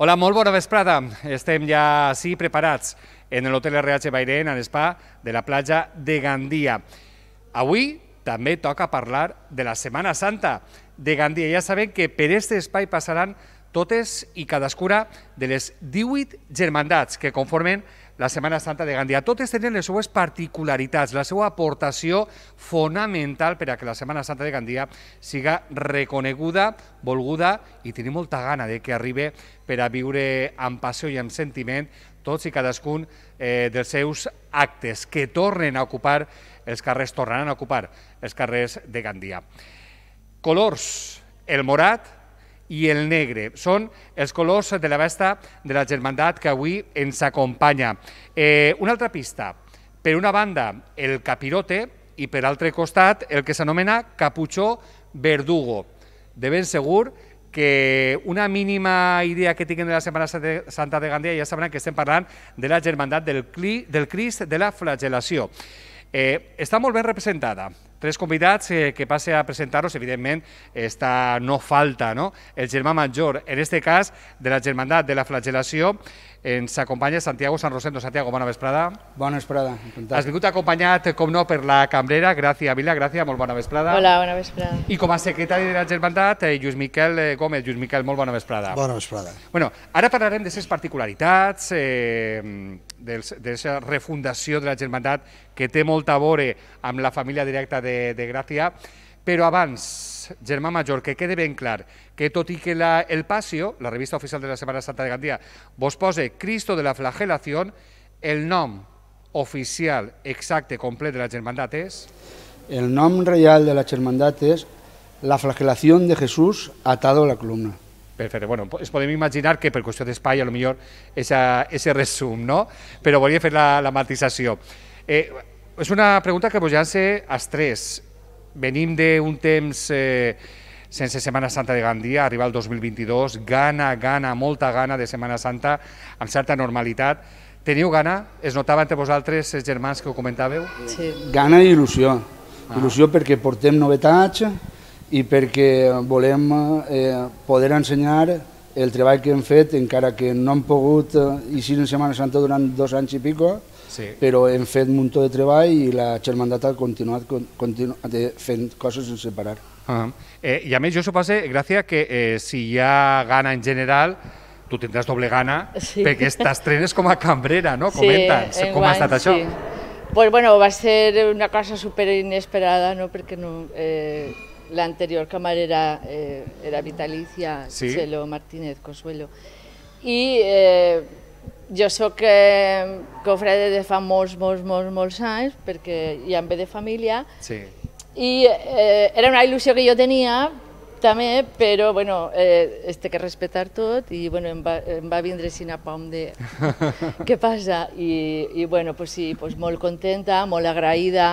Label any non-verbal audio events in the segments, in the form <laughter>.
Hola, molt bona vesprada. Estem ja, sí, preparats en l'Hotel RH Bairén, a l'espa de la platja de Gandia. Avui també toca parlar de la Setmana Santa de Gandia. Ja sabem que per aquest espai passaran totes i cadascuna de les 18 germandats que conformen la Setmana Santa de Gandia. Totes tenen les seues particularitats, la seva aportació fonamental per a que la Setmana Santa de Gandia siga reconeguda, volguda i tenim molta gana de que arribi per a viure amb passió i amb sentiment tots i cadascun eh, dels seus actes que tornen a ocupar els carrers, tornaran a ocupar els carrers de Gandia. Colors, el morat, i el negre. Són els colors de la vesta de la germandat que avui ens acompanya. Eh, una altra pista. Per una banda, el capirote i per altre costat el que s'anomena caputxó verdugo. De ben segur que una mínima idea que tinguin de la Setmana Santa de Gandia ja sabran que estem parlant de la germandat del, del Crist de la flagelació. Eh, està molt ben representada. Tres convidats eh, que passe a presentar-los, evidentment, està, no falta no? el germà major, en aquest cas, de la germandat de la flagelació, ens acompanya Santiago San Rosendo. Santiago, bona vesprada. Bona vesprada, encantat. Has vingut acompanyat, com no, per la cambrera, Gràcia Vila. Gràcia, molt bona vesprada. Hola, bona vesprada. I com a secretari de la germandat, eh, Lluís Miquel eh, Gómez. Lluís Miquel, molt bona vesprada. Bona vesprada. Bueno, ara parlarem de ses particularitats, eh, d'aquesta refundació de la germandat que té molta a veure amb la família directa de, de Gràcia, però abans, germà major, que quede ben clar que tot i que la, el Pasio, la revista oficial de la Setmana Santa de Gandia, vos pose Cristo de la flagelació, el nom oficial exacte, complet de la germandat és? El nom real de la germandat és la flagelació de Jesús atado a la columna. Perfecte, bueno, es podem imaginar que per qüestió d'espai a lo millor ese resum, no? Però volia fer la, la matisació. Eh, és una pregunta que vos lance als tres. Venim d'un temps eh, sense Setmana Santa de Gandia, arriba el 2022, gana, gana, molta gana de Setmana Santa, amb certa normalitat. Teniu gana? Es notava entre vosaltres, els germans que ho comentàveu? Sí. Gana i il·lusió. Ah. Il·lusió perquè portem novetats i perquè volem eh, poder ensenyar el treball que hem fet, encara que no hem pogut eh, eixir en Setmana Santa durant dos anys i pico, sí. però hem fet un muntó de treball i la germandat ha continuat, continuat fent coses sense parar. Uh -huh. eh, I a més, jo suposo, Gràcia, que eh, si hi ha gana en general, tu tindràs doble gana, sí. perquè t'estrenes com a cambrera, no? Comenta'ns, sí, com ha estat això? Sí. Pues bueno, va ser una cosa super inesperada, no? perquè no, eh, l'anterior camarera eh, era vitalicia, sí? Chelo Martínez Consuelo, i eh, jo sóc eh, cofrade de fa molts, molts, molts, molts anys, perquè ja em ve de família, sí. i eh, era una il·lusió que jo tenia també, però bueno, eh, es té que respectar tot i bueno, em, va, em va vindre sin a pom de <laughs> què passa i, i bueno, pues sí, pues molt contenta, molt agraïda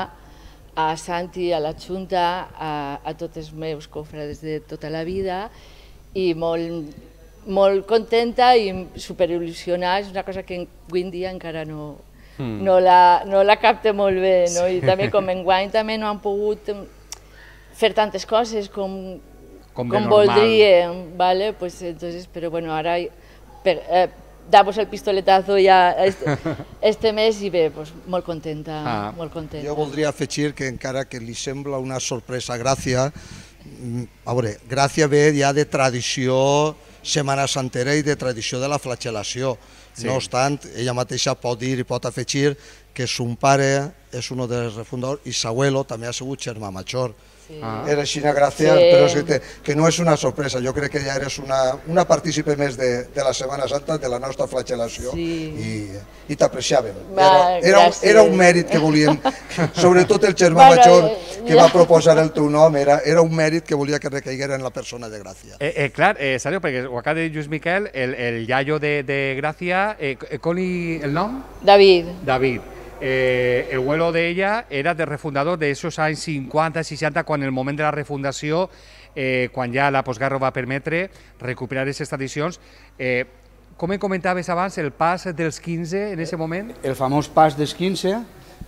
a Santi, a la Junta, a, a tots els meus cofrades de tota la vida i molt, molt contenta i superil·lusionada, és una cosa que avui en dia encara no, mm. no, la, no la capte molt bé, no? i també com en guany també no han pogut fer tantes coses com, com, com voldríem, ¿vale? pues entonces, però bueno, ara per, eh, damos el pistoletazo ja este, <laughs> este mes i bé, pues, molt contenta, ah. molt contenta. Jo voldria afegir que encara que li sembla una sorpresa Gràcia, mm, a veure, Gràcia ve ja de tradició Setmana Santera i de tradició de la flagelació. Sí. No obstant, ella mateixa pot dir i pot afegir que son pare és un dels refundadors i Sabuelo també ha sigut germà major. Sí. Ah. Era Xina Gràcia, sí. però és que, que no és una sorpresa, jo crec que ja eres una, una partícipe més de, de la Setmana Santa, de la nostra flagelació, sí. i, i t'apreciàvem. Era, era, un, era un mèrit que volíem, <laughs> sobretot el germà bueno, major que ja. va proposar el teu nom, era, era un mèrit que volia que recaiguera en la persona de Gràcia. Eh, eh, clar, eh, Sario, perquè ho acaba de dir Lluís Miquel, el, el iaio de, de Gràcia, eh, com li, el nom? David. David. Eh, el vuelo de ella era de refundador de esos anys 50, 60, quan el moment de la refundació, eh, quan ja la postguerra va permetre recuperar aquestes tradicions. Eh, com em comentaves abans, el pas dels 15 en aquest moment? El famós pas dels 15,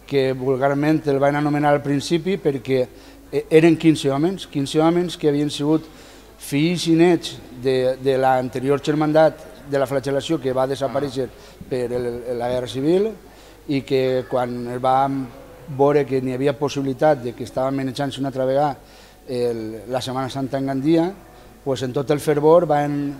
que vulgarment el van anomenar al principi perquè eh, eren 15 homes, 15 homes que havien sigut fills i nets de, de l'anterior germandat de la flagelació que va desaparèixer per el, la Guerra Civil i que quan es va veure que n'hi havia possibilitat de que estava manejant-se una altra vegada el, la Setmana Santa en Gandia, pues en tot el fervor van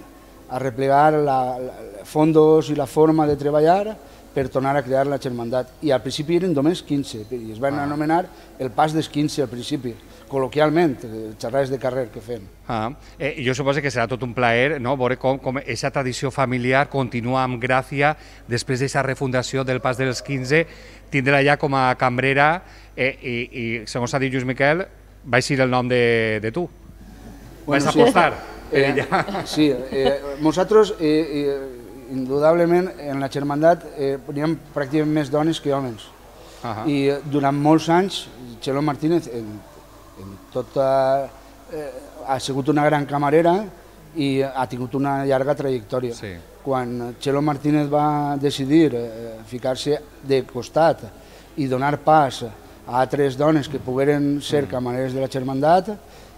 a replegar la, la, fondos i la forma de treballar per tornar a crear la germandat. I al principi eren només 15, i es van ah. anomenar el pas dels 15 al principi col·loquialment, xerrades de carrer que fem. Ah, eh, jo suposo que serà tot un plaer no? veure com, com aquesta tradició familiar continua amb gràcia després d'aquesta refundació del Pas dels 15, tindrà ja com a cambrera eh, i, i segons ha dit Lluís Miquel, va eixir el nom de, de tu. Bueno, Vas apostar sí. per ella. Sí, eh, nosaltres, eh, eh, indudablement, en la germandat eh, n'hi pràcticament més dones que homes. Uh -huh. I durant molts anys, Xeló Martínez, en tota, eh, ha sigut una gran camarera i ha tingut una llarga trajectòria. Sí. Quan Chelo Martínez va decidir eh, ficar-se de costat i donar pas a altres dones que pogueren ser mm. camareres de la Germandat,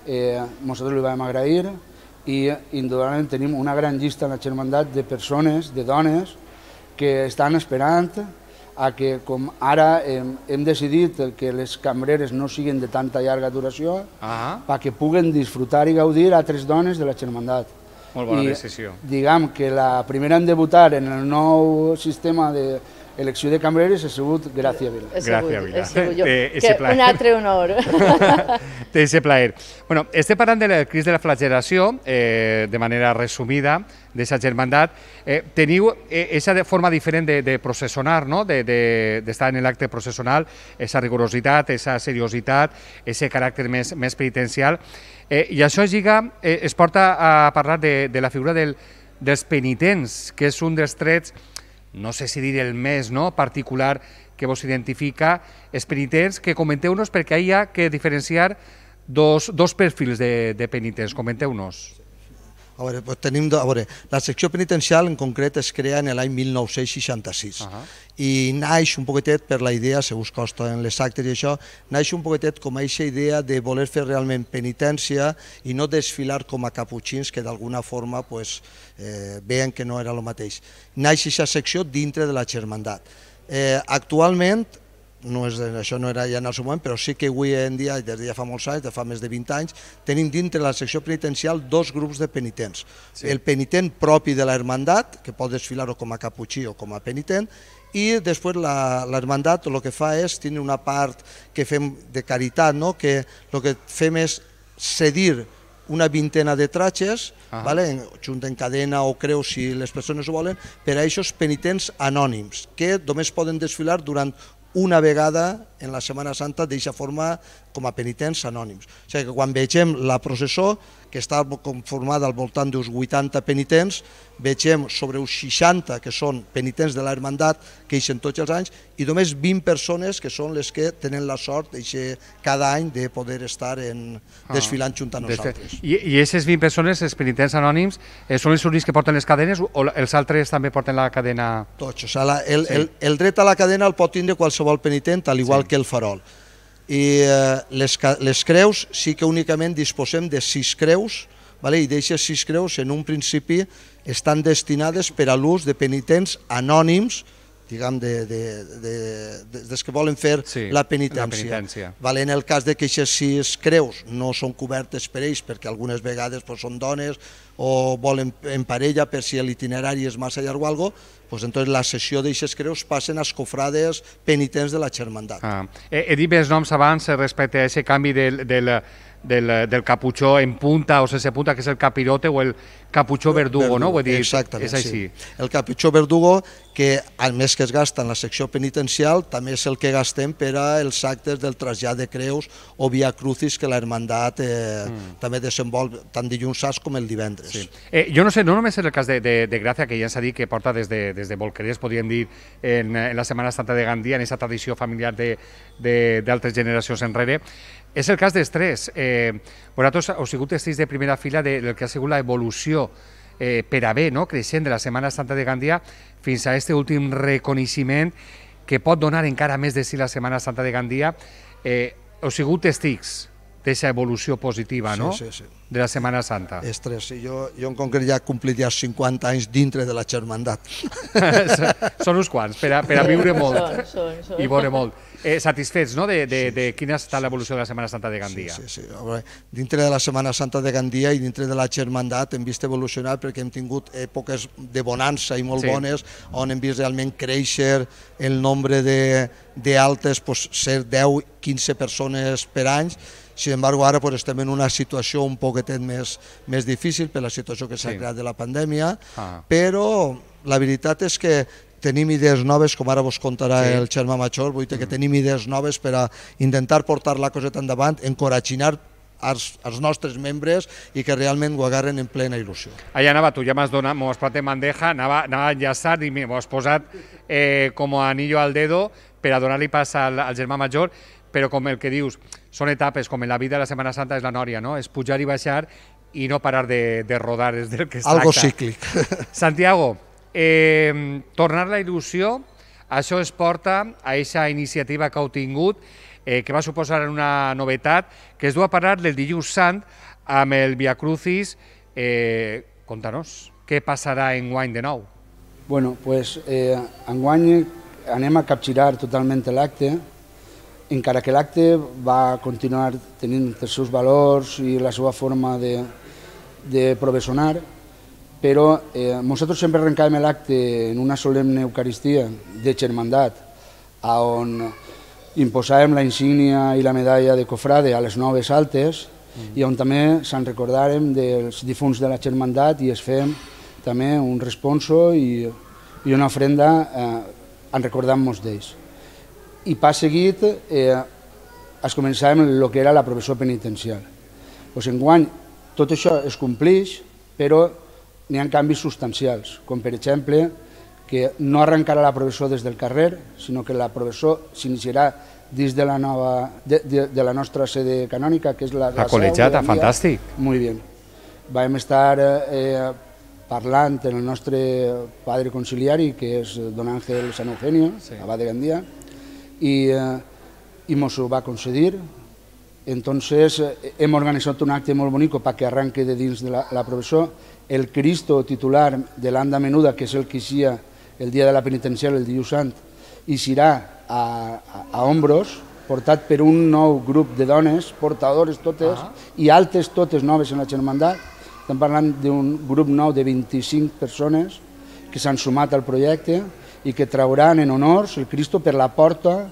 eh, nosaltres li vam agrair i indudablement tenim una gran llista en la Germandat de persones, de dones, que estan esperant a que com ara hem, hem decidit que les cambreres no siguin de tanta llarga duració, ah perquè puguen disfrutar i gaudir altres dones de la germandat. Molt bona I, decisió. Diguem que la primera en debutar en el nou sistema de, elecció de cambreres ha sigut Gràcia Vila. Gràcia Vila. <laughs> Eh, que un altre honor. <laughs> Té ese plaer. Bueno, estem parlant del cris de la flagelació, eh, de manera resumida, d'aquesta germandat. Eh, teniu aquesta eh, forma diferent de, de processionar, no? d'estar de, de, en l'acte processional, aquesta rigorositat, aquesta seriositat, aquest caràcter més, més penitencial. Eh, I això es lliga, eh, es porta a parlar de, de la figura del, dels penitents, que és un dels trets no sé si dir el més no, particular que vos identifica, els penitents, que comenteu-nos perquè hi ha que diferenciar dos, dos perfils de, de penitents, comenteu-nos. A veure, pues tenim, a veure, la secció penitencial en concret es crea en l'any 1966 uh -huh. i naix un poquetet per la idea, se us costa en les actes i això, naix un poquetet com a aquesta idea de voler fer realment penitència i no desfilar com a caputxins que d'alguna forma pues, eh, veien que no era el mateix. Naix aquesta secció dintre de la germandat. Eh, actualment no és, això no era ja en el seu moment, però sí que avui en dia, des de ja fa molts anys, de fa més de 20 anys, tenim dintre la secció penitencial dos grups de penitents. Sí. El penitent propi de la hermandat, que pot desfilar-ho com a caputxí o com a penitent, i després l'hermandat el que fa és tenir una part que fem de caritat, no? que el que fem és cedir una vintena de tratges, ah. vale? junt en cadena o creu si les persones ho volen, per a aquests penitents anònims, que només poden desfilar durant una vegada en la Setmana Santa d'eixa forma com a penitents anònims. O sigui que quan vegem la processó, que està conformada al voltant d'uns 80 penitents, vegem sobre uns 60 que són penitents de l'Hermandat, que eixen tots els anys, i només 20 persones que són les que tenen la sort eixe, cada any de poder estar en, ah, desfilant junt a nosaltres. I, I aquestes 20 persones, els penitents anònims, eh, són els únics que porten les cadenes o els altres també porten la cadena? Tots, o sigui, la, el, sí. el, el dret a la cadena el pot tindre qualsevol penitent, al igual sí. que el farol i eh, les, les creus sí que únicament disposem de sis creus vale? i d'aquestes sis creus en un principi estan destinades per a l'ús de penitents anònims diguem, de, de, de, de, des que volen fer sí, la penitència. La penitència. Vale, en el cas de que aquestes sis creus no són cobertes per ells, perquè algunes vegades pues, són dones o volen en parella per si l'itinerari és massa llarg o algo, pues entonces la sessió d'aixes creus passen als cofrades penitents de la germandat. Ah. He, he dit els noms abans respecte a aquest canvi del, del, del, del caputxó en punta o sense punta, que és el capirote o el caputxó verdugo, verdugo no? Vull dir, exactament, és així. Sí. El caputxó verdugo, que a més que es gasta en la secció penitencial, també és el que gastem per als actes del trasllat de creus o via crucis que l'Hermandat eh, mm. també desenvolp tant dilluns saps com el divendres. Sí. Eh, jo no sé, no només és el cas de, de, de Gràcia, que ja s'ha dit que porta des de, des de Volqueries, podríem dir, en, en la Setmana Santa de Gandia, en aquesta tradició familiar d'altres generacions enrere, és el cas dels tres. Eh, vosaltres heu sigut testigs de primera fila de, del que ha sigut l'evolució eh, per a bé, no? creixent de la Setmana Santa de Gandia fins a aquest últim reconeixement que pot donar encara més de si la Setmana Santa de Gandia. Eh, heu sigut testigs d'aquesta evolució positiva, no? Sí, sí, sí. De la Setmana Santa. Estres, sí, jo, jo en concret ja he complit ja 50 anys dintre de la germandat. <laughs> són uns quants, per a, per a viure molt Són, són, són. i veure molt. Eh, satisfets, no?, de, de, de quina està l'evolució de la Setmana Santa de Gandia. Sí, sí, sí. Veure, dintre de la Setmana Santa de Gandia i dintre de la germandat hem vist evolucionar perquè hem tingut èpoques de bonança i molt Sí. sí. bones on hem vist realment créixer el nombre de, de altes, pues, ser 10-15 persones per any, sin embargo, ara pues, estem en una situació un poquetet més, més difícil per la situació que s'ha Sí. sí. creat de la pandèmia, Ah. però la veritat és que tenim idees noves, com ara vos contarà Sí. el Xerma Major, vull dir que tenim idees noves per a intentar portar la coseta endavant, encoratginar als, als nostres membres i que realment ho agarren en plena il·lusió. Allà anava, tu ja m'has donat, m'ho has posat en bandeja, anava, anava enllaçat i m'ho has posat eh, com a anillo al dedo per a donar-li pas al, al germà major, però com el que dius, són etapes, com en la vida de la Setmana Santa és la nòria, no? És pujar i baixar i no parar de, de rodar, és del que es Algo tracta. cíclic. Santiago, eh, tornar la il·lusió, això es porta a aquesta iniciativa que heu tingut, eh, que va suposar una novetat, que es du a parlar del dilluns sant amb el Via Crucis. Eh, Conta-nos, què passarà en guany de nou? Bueno, pues, eh, enguany anem a capgirar totalment l'acte, encara que l'acte va continuar tenint els seus valors i la seva forma de, de professionar, però eh, nosaltres sempre arrencàvem l'acte en una solemne Eucaristia de Germandat, a on imposàvem la insígnia i la medalla de cofrade a les noves altes mm. i on també se'n recordàrem dels difunts de la Germandat i es fem també un responso i, i una ofrenda eh, en recordant-nos d'ells. I pas seguit eh, es començàvem el que era la professió penitencial. Pues enguany tot això es compleix, però n'hi ha canvis substancials, com per exemple que no arrencarà la professió des del carrer, sinó que la professió s'iniciarà dins de la, nova, de, de, de la nostra sede canònica, que és la, La seu col·legiata, fantàstic. Muy bien. Vam estar eh, parlant amb el nostre padre conciliari, que és don Ángel San Eugenio, Sí. abad de Gandia, y, eh, y nos ho va concedir. Entonces eh, hem organitzat un acte molt bonic perquè arranque de dins de la, la professó. El Cristo titular de l'Anda Menuda, que és el que sia el dia de la penitencial, el dilluns sant, i serà a, a, a ombros, portat per un nou grup de dones, portadores totes, Ah. i altes totes noves en la germandat. Estem parlant d'un grup nou de 25 persones que s'han sumat al projecte i que trauran en honors el Cristo per la porta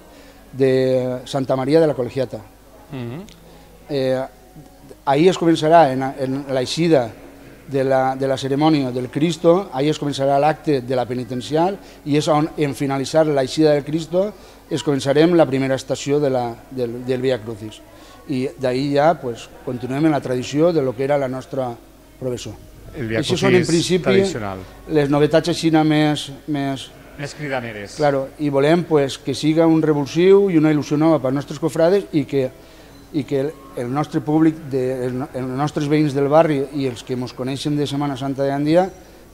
de Santa Maria de la Col·legiata. Mhm. Eh, ahir es començarà en, en l'eixida de la, de la cerimònia del Cristo, ahir es començarà l'acte de la penitencial i és on en finalitzar l'eixida del Cristo es començarem la primera estació de la, del, del Via Crucis. I d'ahir ja pues, continuem en la tradició de lo que era la nostra professó. El Via Així són en Crucis principi tradicional. les novetats així més, més, Les cridaneres. Claro, i volem pues, que siga un revulsiu i una il·lusió nova per als nostres cofrades i que, i que el, el nostre públic, de, el, els nostres veïns del barri i els que ens coneixen de Setmana Santa de Gandia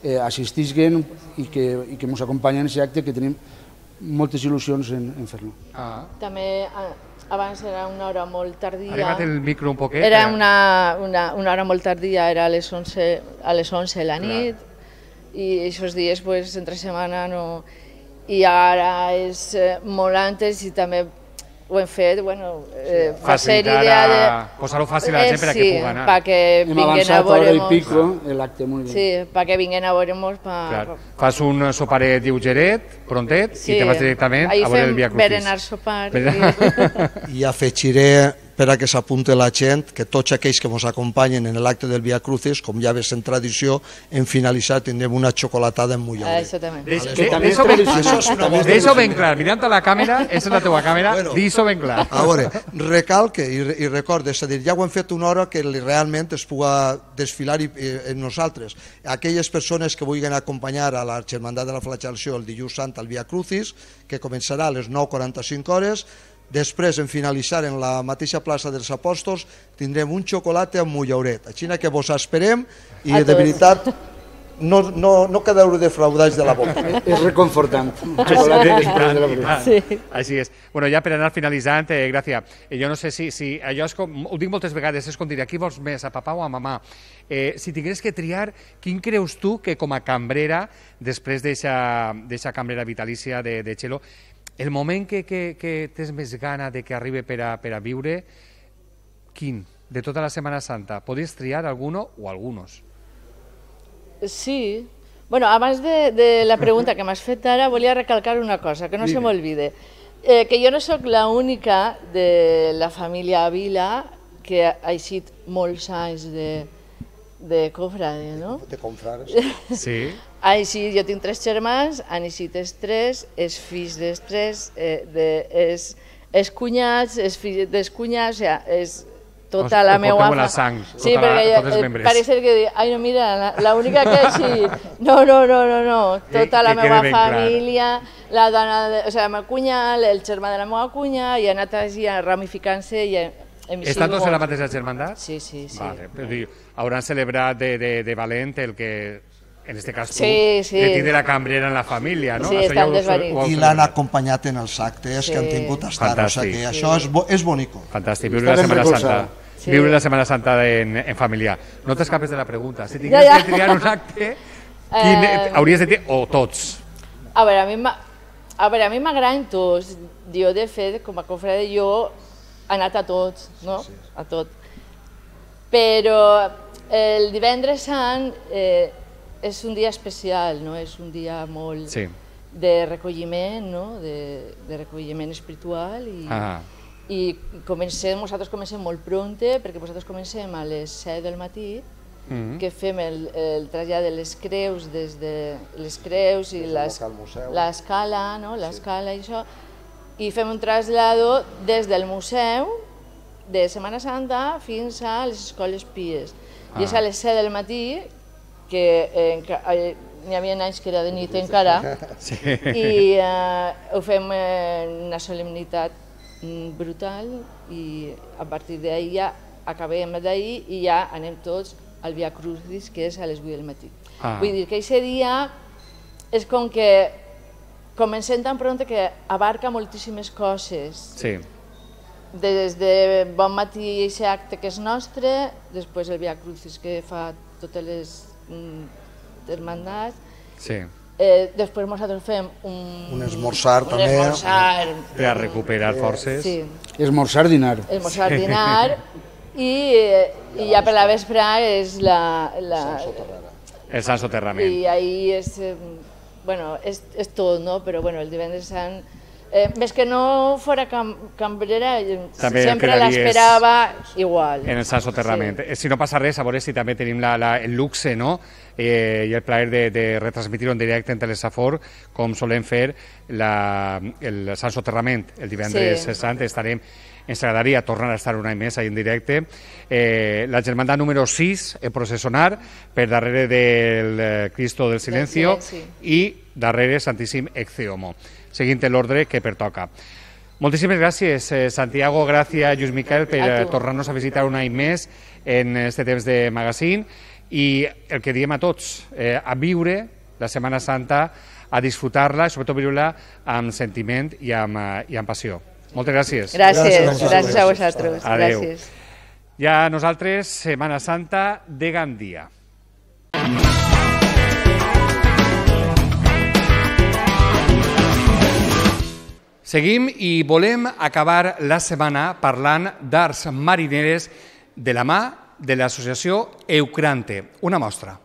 eh, assistisquen i que, i que ens acompanyen en aquest acte que tenim moltes il·lusions en, en fer-lo. Ah. També a- abans era una hora molt tardia. Arriba't el micro un poquet. Era eh? una, una, una hora molt tardia, era a les 11, a les 11 de la Clar. nit, i aquests dies, pues, entre setmana, no... I ara és eh, molt antes i també ho hem fet, bueno, eh, va ser Facilitar idea de... posar-ho fàcil a la gent per a que sí, pugui anar. perquè Hem vinguen a avançat hora i veure-nos. pico l'acte molt bé. Sí, perquè vinguen a veure-nos pa... Clar. Fas un soparet lleugeret, prontet, i te vas directament Ahir a veure el fem Via Crucis. berenar sopar. Berenar- I... <laughs> I afegiré per a que s'apunte la gent que tots aquells que ens acompanyen en l'acte del Via Crucis, com ja ve sent tradició, en finalitzar tindrem una xocolatada en Ah, Mullaure. això també. Deix- Que també és Deixa-ho ben- clar, mirant a la càmera, és la teua càmera, Bueno. ben clar. A veure, recalque i, i recorde, és a dir, ja ho hem fet una hora que li- realment es puga desfilar i, i, en nosaltres. Aquelles persones que vulguin acompanyar a la Germandat de la Flagelació el dilluns sant al Via Crucis, que començarà a les 9.45 hores, després, en finalitzar en la mateixa plaça dels Apòstols, tindrem un xocolata amb mullauret. Així que vos esperem i de veritat no, no, no quedeu defraudats de la boca. <laughs> és reconfortant. Xocolata després de la. Sí. Així és. Bueno, ja per anar finalitzant, eh, Gràcia, eh, jo no sé si, si allò és com, ho dic moltes vegades, és com dir, aquí vols més, a papà o a mamà? Eh, si tingués que triar, quin creus tu que com a cambrera, després d'aquesta cambrera vitalícia de, de Xelo, el moment que, que, que tens més gana de que arribi per a, per a viure, quin? De tota la Setmana Santa. Podries triar alguno o algunos? Sí. Bueno, abans de, de la pregunta que m'has fet ara, volia recalcar una cosa, que no Dime. se m'olvide. Eh, que jo no sóc l'única de la família Vila que ha eixit molts anys de, de cofrade, no? De confrares. <laughs> Sí. Així, jo tinc tres germans, han eixit els tres, els fills dels tres, eh, de, els, els cunyats, els fills dels cunyats, o sigui, és tota la meva... la sang, sí, tota perquè la, tots eh, parece que, ai no, mira, la, la única que així... No, no, no, no, no, tota la meva família, clar. la dona, de, o sigui, la meva cunya, el germà de la meva cunya, i ha anat així ramificant-se i estan tots en la mateixa germandat? Sí, sí, sí. Vale, però dir, hauran celebrat de, de, de valent el que en este cas tu, sí, sí. que tindre la cambrera en la família, no? Sí, això estan ja I l'han acompanyat en els actes sí. que han tingut a estar, o sigui que sí. això és, bo, és bonico. Fantàstic, viure la Setmana Santa. Sí. Viure la Setmana Santa en, en família. No t'escapes de la pregunta. Si tingués ja, ja. que triar un acte, quin, eh... hauries de triar, o tots? A veure, a mi a veure, a mi m'agraden tots. Jo, de fet, com a cofrade, jo he anat a tots, no? Sí. A tot. Però el divendres sant eh, és un dia especial, no? és un dia molt sí. de recolliment, no? de, de recolliment espiritual i, ah. i comencem, nosaltres comencem molt pronte perquè nosaltres comencem a les 7 del matí mm -hmm. que fem el, el trasllat de les creus des de les creus i l'escala, no? l'escala sí. i això, i fem un trasllat des del museu de Setmana Santa fins a les escoles pies. Ah. I és a les 7 del matí que eh, eh, n'hi havia anys que era de nit encara, <laughs> sí. i eh, ho fem en una solemnitat mm, brutal i a partir d'ahir ja acabem d'ahir i ja anem tots al Via Crucis, que és a les 8 del matí. Ah. Vull dir que aquest dia és com que comencem tan pront que abarca moltíssimes coses. Sí. Des de bon matí aquest acte que és nostre, després el Via Crucis que fa totes les hermandad. Sí. Eh, després nosaltres fem un... Un esmorzar un també. Esmorzar. Per a recuperar forces. Sí. Esmorzar, dinar. Esmorzar, dinar. <laughs> I, eh, I ja per la vespre és la... la el Sant Soterrament. I ahir és... Eh, bueno, és, és tot, no? Però bueno, el divendres sant Eh, més que no fora cam cambrera, eh, també sempre l'esperava igual. En el Sant Soterrament. Sí. Si no passa res, a veure si també tenim la, la, el luxe no? eh, i el plaer de, de retransmitir-ho en directe en Telesafor, com solem fer la, el Sant Soterrament el divendres sí. sant. Estarem ens agradaria tornar a estar un any més ahí en directe. Eh, la germandad número 6 en processonar per darrere del eh, Cristo del Silencio del silenci. i darrere Santíssim Exceomo seguint l'ordre que pertoca. Moltíssimes gràcies, eh, Santiago, gràcies, Lluís Miquel, per eh, tornar-nos a visitar un any més en este temps de magazine i el que diem a tots, eh, a viure la Setmana Santa, a disfrutar-la i sobretot viure-la amb sentiment i amb, eh, i amb passió. Moltes gràcies. Gràcies, gràcies, gràcies a vosaltres. Adéu. Gràcies. Ja nosaltres, Setmana Santa de Gandia. Seguim i volem acabar la setmana parlant d'arts marineres de la mà de l'associació Eucrante. Una mostra.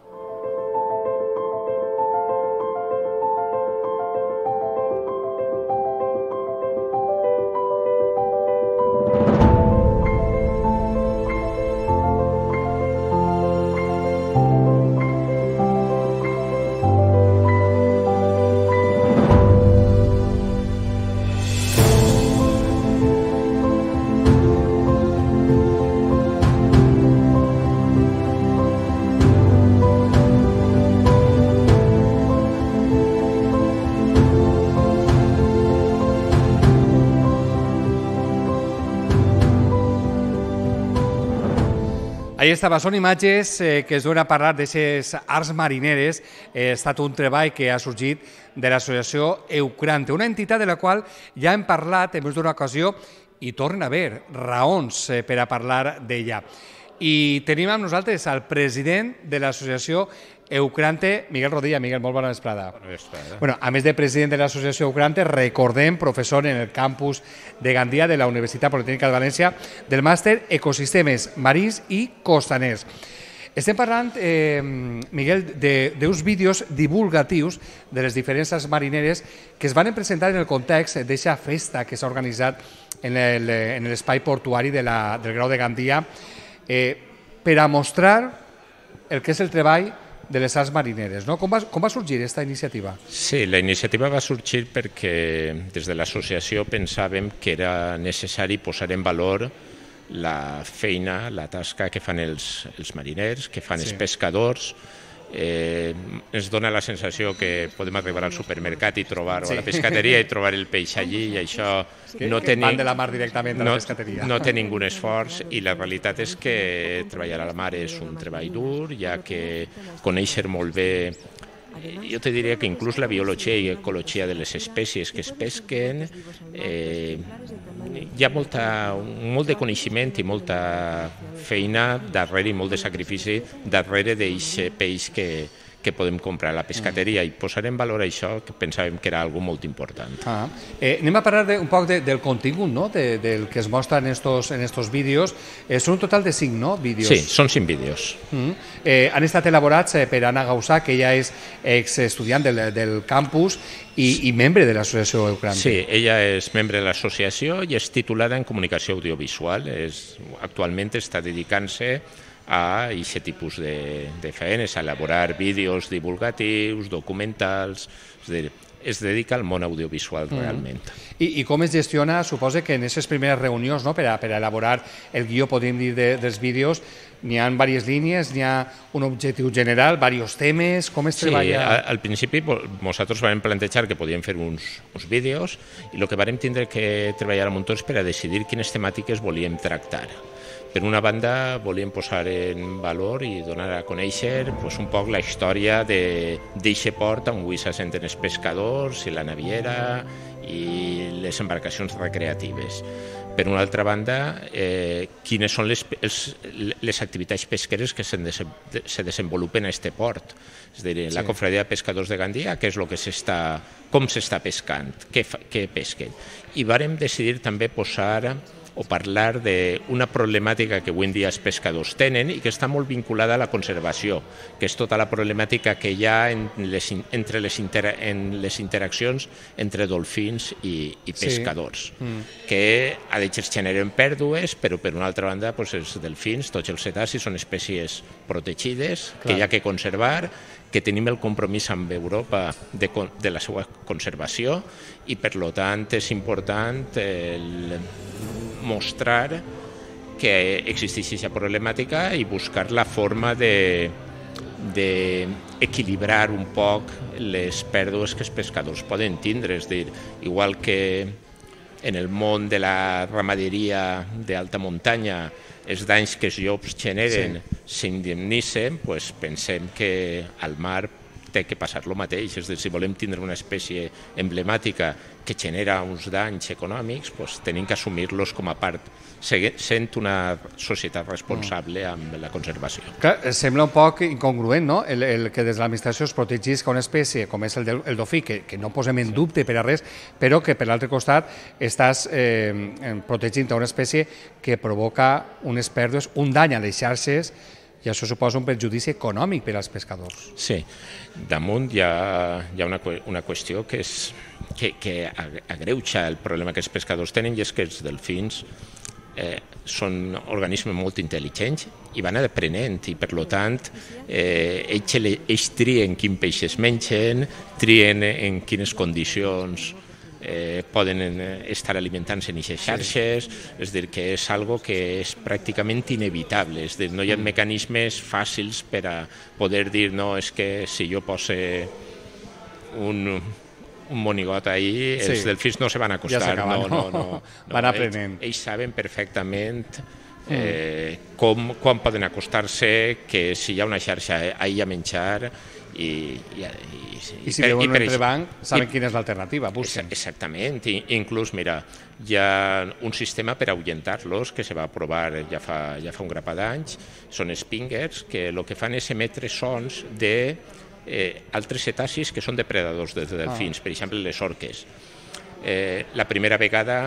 Estava, són imatges eh, que es donen a parlar d'aquestes arts marineres. Eh, ha estat un treball que ha sorgit de l'associació Eucrante, una entitat de la qual ja hem parlat en més d'una ocasió i tornen a haver raons eh, per a parlar d'ella. I tenim amb nosaltres el president de l'associació Eucrante, Miguel Rodilla. Miguel, molt bona vesprada. Bona vesprada. Bueno, a més de president de l'associació Eucrante, recordem, professor en el campus de Gandia de la Universitat Politécnica de València del màster Ecosistemes Marins i Costaners. Estem parlant, eh, Miguel, d'uns vídeos divulgatius de les diferents marineres que es van presentar en el context d'aquesta festa que s'ha organitzat en l'espai portuari de la, del Grau de Gandia eh, per a mostrar el que és el treball de les arts marineres. No? Com, va, com va sorgir aquesta iniciativa? Sí, la iniciativa va sorgir perquè des de l'associació pensàvem que era necessari posar en valor la feina, la tasca que fan els, els mariners, que fan sí. els pescadors, eh, ens dona la sensació que podem arribar al supermercat i trobar, sí. o a la pescateria i trobar el peix allí i això que, no té... Van de la mar directament a no, la pescateria. No té ningú esforç i la realitat és que treballar a la mar és un treball dur, ja que conèixer molt bé jo te diria que inclús la biologia i ecologia de les espècies que es pesquen eh, hi ha molta, molt de coneixement i molta feina darrere i molt de sacrifici darrere d'aquest peix que, que podem comprar a la pescateria i posar en valor això que pensàvem que era algo molt important. Ah. Eh, anem a parlar de, un poc de, del contingut no? de, del que es mostra en estos, en estos vídeos. Eh, són un total de cinc no? vídeos. Sí, són cinc vídeos. Mm eh, han estat elaborats eh, per Anna Gausà, que ella és ex-estudiant del, del campus i, i membre de l'associació Eucrante. Sí, ella és membre de l'associació i és titulada en comunicació audiovisual. És, actualment està dedicant-se a aquest tipus de, de feines, a elaborar vídeos divulgatius, documentals, és a dir, es dedica al món audiovisual mm. realment. I, I com es gestiona, suposa que en aquestes primeres reunions, no, per, a, per a elaborar el guió, podríem dir, de, dels vídeos, n'hi ha diverses línies, n'hi ha un objectiu general, diversos temes, com es treballa? Sí, al, principi nosaltres vam plantejar que podíem fer uns, uns vídeos i el que vam tindre que treballar amb un tots per a decidir quines temàtiques volíem tractar. Per una banda, volíem posar en valor i donar a conèixer pues, un poc la història d'eixe port on avui s'assenten els pescadors i la naviera i les embarcacions recreatives. Per una altra banda, eh, quines són les, els, les activitats pesqueres que se, se desenvolupen a este port. És a dir, sí. la cofradia de pescadors de Gandia, què és el que s'està, com s'està pescant, què, fa, què pesquen. I vàrem decidir també posar o parlar d'una problemàtica que avui en dia els pescadors tenen i que està molt vinculada a la conservació, que és tota la problemàtica que hi ha en les, entre les, inter, en les interaccions entre dolfins i, i pescadors, sí. mm. que a d'ells generen pèrdues, però per una altra banda doncs els delfins, tots els cetacis són espècies protegides, Clar. que hi ha que conservar, que tenim el compromís amb Europa de, de la seva conservació i per lo tant és important el, mostrar que existeix aquesta problemàtica i buscar la forma de, d'equilibrar un poc les pèrdues que els pescadors poden tindre. És dir, igual que en el món de la ramaderia d'alta muntanya els danys que els llops generen s'indemnitzen, sí. pues pensem que al mar té que passar el mateix. És dir, si volem tindre una espècie emblemàtica que genera uns danys econòmics, doncs tenim que assumir-los com a part, sent una societat responsable amb la conservació. Clar, sembla un poc incongruent no? el, el que des de l'administració es protegisca una espècie com és el, del, el dofí, que, que no posem en dubte per a res, però que per l'altre costat estàs eh, protegint una espècie que provoca unes pèrdues, un dany a les xarxes i això suposa un perjudici econòmic per als pescadors. Sí, damunt hi ha, hi ha una, una qüestió que, és, que, que agreuja el problema que els pescadors tenen i és que els delfins eh, són organismes molt intel·ligents i van aprenent i per lo tant eh, ells, ells trien quin peix es mengen, trien en quines condicions eh, poden eh, estar alimentant-se en aquestes xarxes, és dir, que és algo que és pràcticament inevitable, és dir, no hi ha mm. mecanismes fàcils per a poder dir, no, és que si jo pose un, un monigot ahí, sí. els delfins no se van acostar, ja no, no, no, no, <laughs> no. van aprenent. Ells, ells saben perfectament eh, com, quan poden acostar-se, que si hi ha una xarxa hi ha menjar, i, i, i, I si per, veuen un entrebanc, saben i, quina és l'alternativa, busquen. Exactament, I, inclús, mira, hi ha un sistema per ahuyentar-los que se va aprovar ja fa, ja fa un grapat d'anys, són spingers, que el que fan és emetre sons de eh, altres cetacis que són depredadors de delfins, ah. per exemple les orques. Eh, la primera vegada,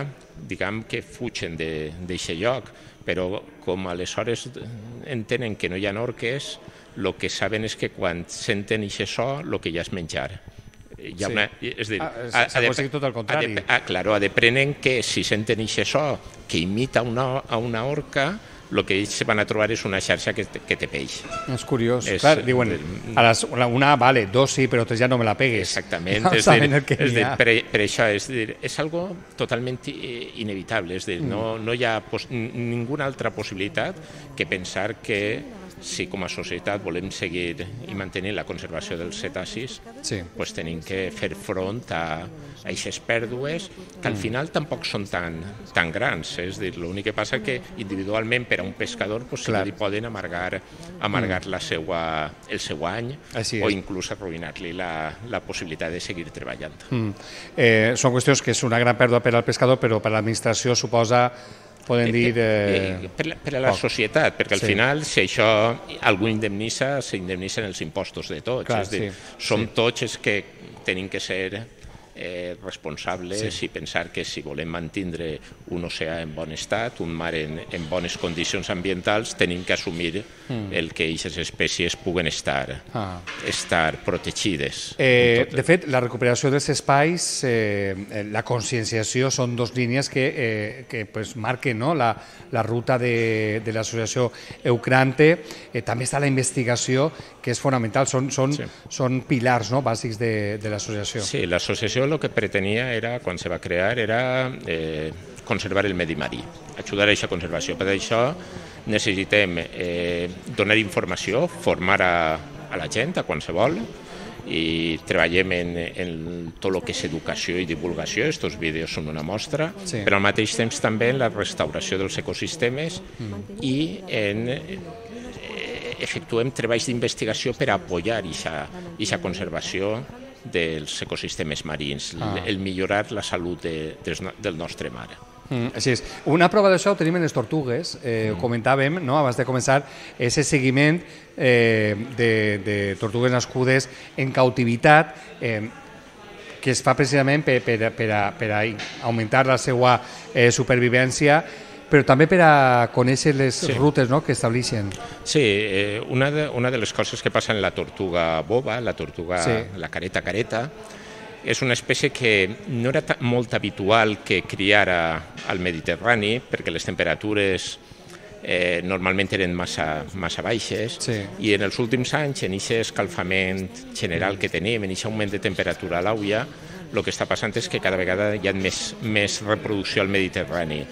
diguem que fugen d'aquest lloc, però com aleshores entenen que no hi ha orques, el que saben és que quan senten aquest so, el que ha és menjar. Hi ha sí. una, és dir, ah, ha, ha de, tot el contrari. De, ah, claro, ha de prenen que si senten aquest so que imita una, a una orca, el que ells van a trobar és una xarxa que, que té peix. És curiós. És, Clar, diuen, a les, una vale, dos sí, però tres ja no me la pegues. Exactament. <laughs> No és dir, és dir, per, per això és, dir, és algo totalment inevitable. És dir, mm. no, no hi ha pos, ninguna altra possibilitat que pensar que si com a societat volem seguir i mantenir la conservació dels cetacis, sí. pues tenim que fer front a aquestes pèrdues que al mm. final tampoc són tan, tan grans. Eh? És dir, l'únic que passa que individualment per a un pescador pues, sí li poden amargar, amargar mm. la seua, el seu any o inclús arruïnar-li la, la possibilitat de seguir treballant. Mm. Eh, són qüestions que és una gran pèrdua per al pescador, però per a l'administració suposa poden dir... Eh, eh, per, per a la poc. societat, perquè al sí. final, si això algú indemnitza, s'indemnitzen els impostos de tots. Clar, és dir, sí, som sí. tots els que tenim que ser eh, responsables sí. i pensar que si volem mantindre un oceà en bon estat, un mar en, en bones condicions ambientals, tenim que assumir mm. el que aquestes espècies puguen estar, ah. estar protegides. Eh, de fet, la recuperació dels espais, eh, la conscienciació són dos línies que, eh, que pues, marquen no? la, la ruta de, de l'associació Eucrante. Eh, també està la investigació, que és fonamental, són, són, sí. són pilars no? bàsics de, de l'associació. Sí, l'associació lo que pretenia era, quan se va crear, era eh, conservar el medi marí, ajudar a aquesta conservació. Per això necessitem eh, donar informació, formar a, a la gent, a qualsevol, i treballem en, en tot el que és educació i divulgació, aquests vídeos són una mostra, sí. però al mateix temps també en la restauració dels ecosistemes mm. i en eh, efectuem treballs d'investigació per apoyar aquesta conservació dels ecosistemes marins, ah. el millorar la salut de, de, del nostre mar. Mm, així és. Una prova d'això ho tenim en les tortugues. Eh, mm. Comentàvem, no, abans de començar, ese seguiment eh, de, de tortugues nascudes en cautivitat eh, que es fa precisament per, per, per, a, per a augmentar la seva eh, supervivència però també per a conèixer les sí. rutes no, que estableixen. Sí, eh, una, de, una de les coses que passa en la tortuga boba, la tortuga, sí. la careta careta, és una espècie que no era molt habitual que criara al Mediterrani perquè les temperatures eh, normalment eren massa, massa baixes sí. i en els últims anys, en aquest escalfament general que tenim, en aquest augment de temperatura a l'auia, el que està passant és que cada vegada hi ha més, més reproducció al Mediterrani.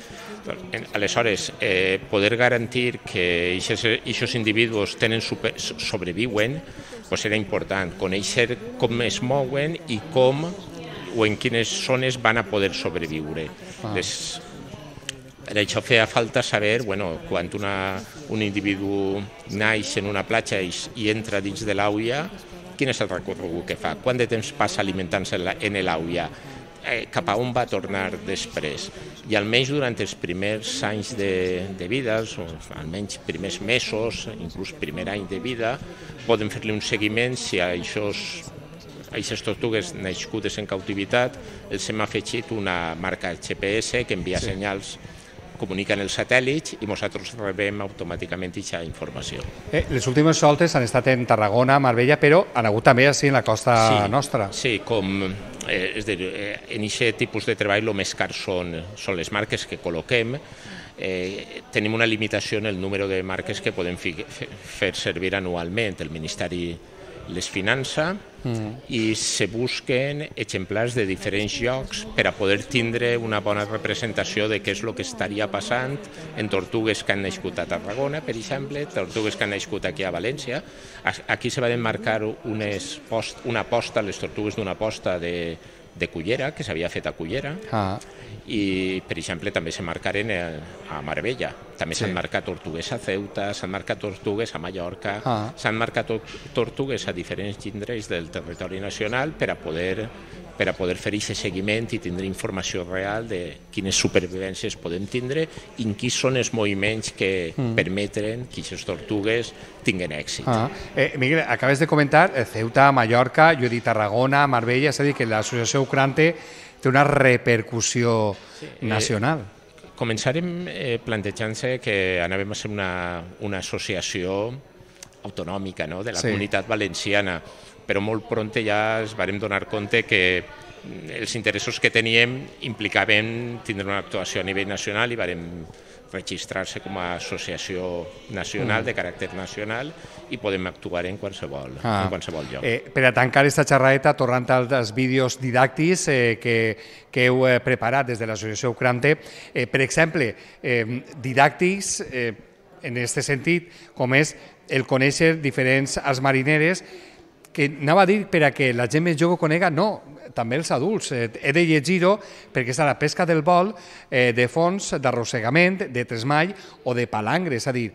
Aleshores, eh, poder garantir que aquests individus tenen super, sobreviuen pues era important. Conèixer com es mouen i com o en quines zones van a poder sobreviure. Ah. Les, per això feia falta saber, bueno, quan una, un individu naix en una platja i, i entra dins de l'auia, quin és el recorregut que fa? Quant de temps passa alimentant-se en l'auia? Eh, cap a on va tornar després. I almenys durant els primers anys de, de vida, o almenys primers mesos, inclús primer any de vida, poden fer-li un seguiment si a aquests aquestes tortugues nascudes en cautivitat els hem afegit una marca GPS que envia sí. senyals comuniquen els satèl·lits i nosaltres rebem automàticament aquesta informació. Eh, les últimes soltes han estat en Tarragona, Marbella, però han hagut també així en la costa sí, nostra. Sí, com eh, és dir, eh, en aquest tipus de treball el més car són, són les marques que col·loquem, eh, tenim una limitació en el número de marques que podem fi, fer servir anualment. El Ministeri les finança mm. i se busquen exemplars de diferents llocs per a poder tindre una bona representació de què és el que estaria passant en tortugues que han nascut a Tarragona, per exemple, tortugues que han nascut aquí a València. Aquí se van marcar una posta, les tortugues d'una posta de de Cullera, que s'havia fet a Cullera, ah. i, per exemple, també se marcaren a Marbella. També s'han sí. marcat tortugues a Ceuta, s'han marcat tortugues a Mallorca, ah. s'han marcat tortugues a diferents indrets del territori nacional per a poder per a poder fer aquest seguiment i tindre informació real de quines supervivències podem tindre i en qui són els moviments que mm. permeten que aquestes tortugues tinguin èxit. Ah. Eh, Miguel, acabes de comentar eh, Ceuta, Mallorca, jo he dit Tarragona, Marbella, és a dir, que l'associació Ucrante té una repercussió sí, eh, nacional. Començarem eh, plantejant-se que anàvem a ser una, una associació autonòmica no? de la sí. comunitat valenciana però molt pront ja es varem donar compte que els interessos que teníem implicaven tindre una actuació a nivell nacional i varem registrar-se com a associació nacional, mm. de caràcter nacional, i podem actuar en qualsevol, ah. en qualsevol lloc. Eh, per a tancar aquesta xerradeta, tornant als vídeos didàctics eh, que, que heu eh, preparat des de l'associació Ucrante, eh, per exemple, eh, didàctics eh, en aquest sentit, com és el conèixer diferents als marineres que anava a dir per a que la gent més jove conega, no, també els adults. Eh, he de llegir-ho perquè és la pesca del vol eh, de fons, d'arrossegament, de tresmall o de palangre, és a dir,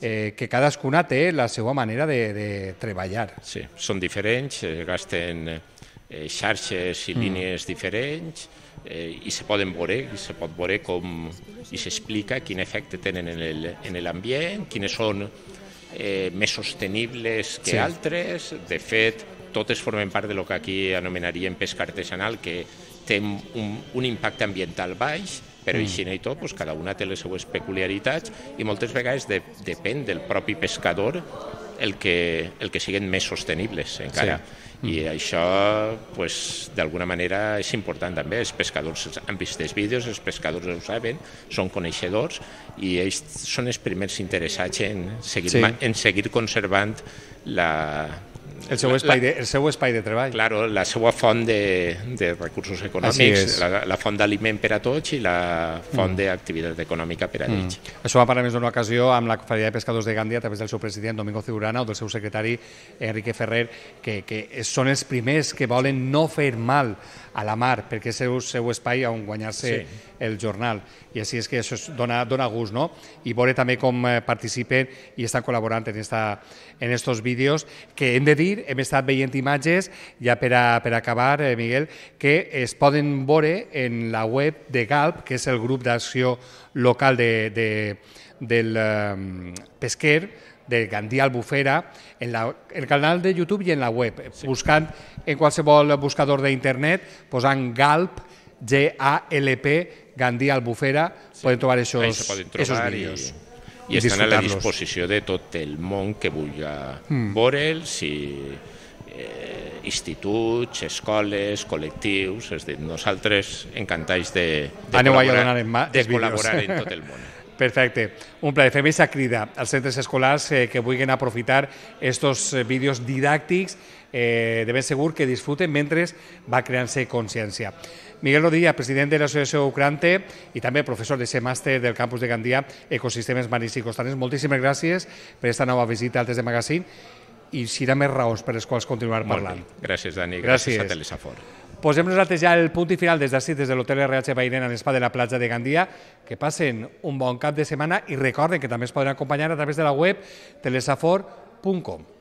eh, que cadascuna té la seva manera de, de treballar. Sí, són diferents, eh, gasten eh, xarxes i mm. línies diferents eh, i se poden veure, i se pot veure com i s'explica quin efecte tenen en l'ambient, quines són eh, més sostenibles que sí. altres. De fet, totes formen part de lo que aquí anomenaríem pesca artesanal, que té un, un impacte ambiental baix, però mm. així i tot, doncs, cada una té les seues peculiaritats i moltes vegades de, depèn del propi pescador el que, el que siguin més sostenibles encara. Sí. I això, pues, d'alguna manera, és important també. Els pescadors han vist els vídeos, els pescadors ho saben, són coneixedors i ells són els primers interessats en seguir, sí. en seguir conservant la, el seu, espai de, el seu espai de treball. Claro, la seva font de, de recursos econòmics, la, la font d'aliment per a tots i la font mm. d'activitat econòmica per a mm. ells. Això va parlar més d'una ocasió amb la Confraria de Pescadors de Gàndia a través del seu president Domingo Ciurana o del seu secretari Enrique Ferrer, que, que són els primers que volen no fer mal a la mar, perquè és el seu espai on guanyar-se sí. el jornal. I així és que això dona, dona gust, no? I veure també com eh, participen i estan col·laborant en, esta, en estos vídeos, que hem de dir, hem estat veient imatges, ja per, a, per acabar, eh, Miguel, que es poden veure en la web de GALP, que és el grup d'acció local de, de, del um, pesquer, de Gandia Albufera, en la, el canal de YouTube i en la web, sí. buscant en qualsevol buscador d'internet, posant GALP, G-A-L-P, Gandia Albufera, sí. poden trobar aquests vídeos. I, i estan a la disposició de tot el món que vulgui mm. veure'ls i eh, instituts, escoles, col·lectius, és dir, nosaltres encantats de, de, col·laborar, de col·laborar en <laughs> tot el món. Perfecte. Un plaer. Fem aquesta crida als centres escolars eh, que vulguin aprofitar estos eh, vídeos didàctics eh, de ben segur que disfruten mentre va creant-se consciència. Miguel Rodilla, president de l'Associació Ucrante i també professor de ser màster del campus de Gandia, Ecosistemes Marins i Costaners. Moltíssimes gràcies per aquesta nova visita al Test de Magazine i si hi ha més raons per les quals continuar parlant. Gràcies, Dani. Gràcies, gràcies a Telesafor. Posem nosaltres ja el punt i final des d'ací, des de l'Hotel RH Bairena en l'Espa de la platja de Gandia. Que passen un bon cap de setmana i recorden que també es poden acompanyar a través de la web telesafor.com.